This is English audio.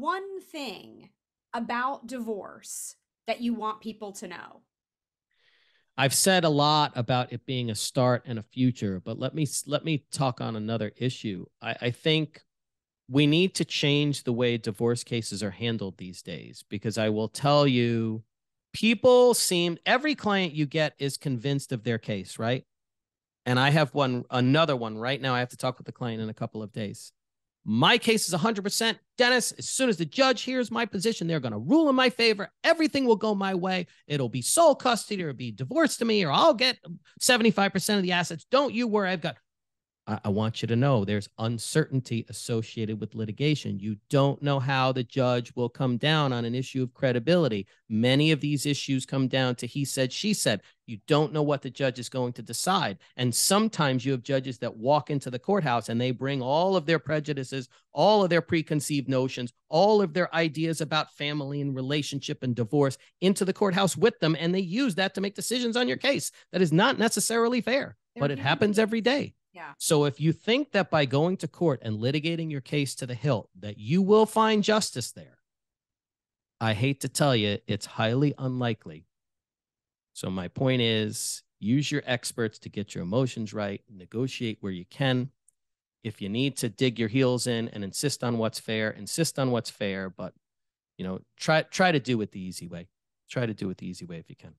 one thing about divorce that you want people to know? I've said a lot about it being a start and a future, but let me let me talk on another issue. I, I think we need to change the way divorce cases are handled these days because I will tell you, people seem every client you get is convinced of their case, right? And I have one another one right now. I have to talk with the client in a couple of days. My case is 100%. Dennis, as soon as the judge hears my position, they're going to rule in my favor. Everything will go my way. It'll be sole custody or be divorced to me, or I'll get 75% of the assets. Don't you worry. I've got I, I want you to know there's uncertainty associated with litigation. You don't know how the judge will come down on an issue of credibility. Many of these issues come down to he said, she said. You don't know what the judge is going to decide. And sometimes you have judges that walk into the courthouse and they bring all of their prejudices, all of their preconceived notions, all of their ideas about family and relationship and divorce into the courthouse with them. And they use that to make decisions on your case. That is not necessarily fair, but it happens every day. Yeah. So if you think that by going to court and litigating your case to the hilt that you will find justice there, I hate to tell you, it's highly unlikely. So my point is use your experts to get your emotions right, negotiate where you can. If you need to dig your heels in and insist on what's fair, insist on what's fair, but you know, try try to do it the easy way. Try to do it the easy way if you can.